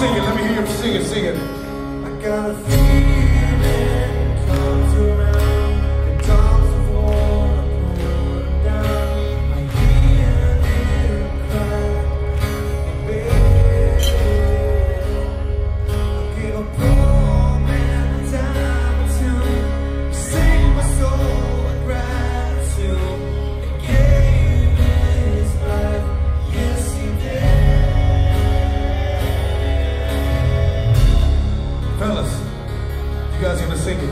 sing it. Let me hear you sing it. Sing it. I got a feeling. Fellas, you guys gonna sing it.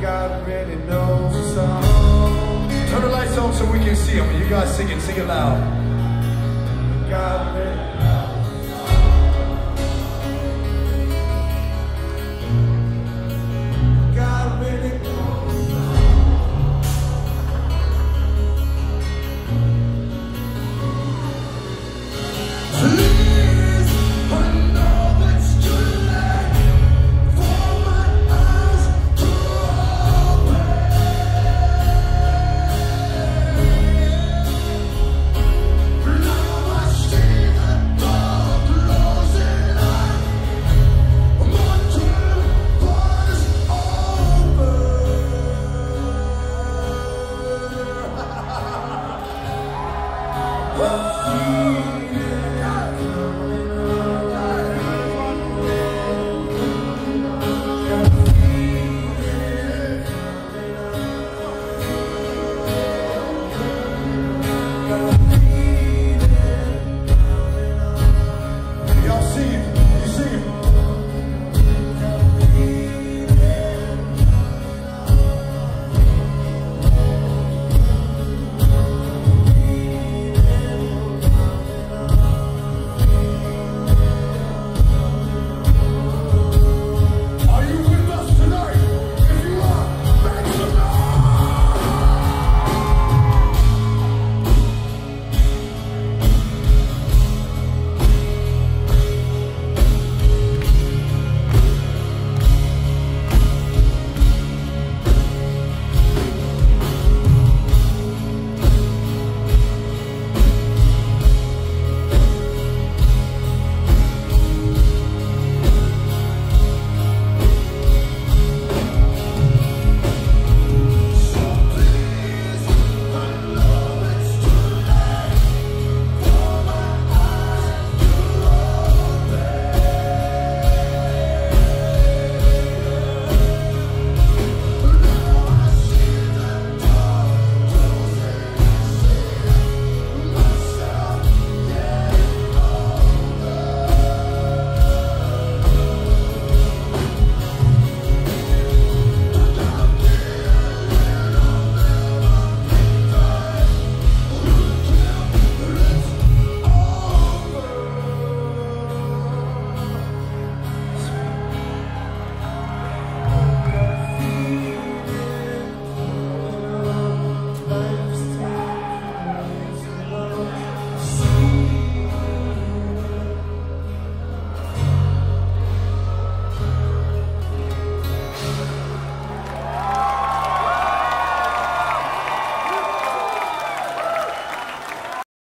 God really knows the song. Turn the lights on so we can see them. You guys sing it, sing it loud. God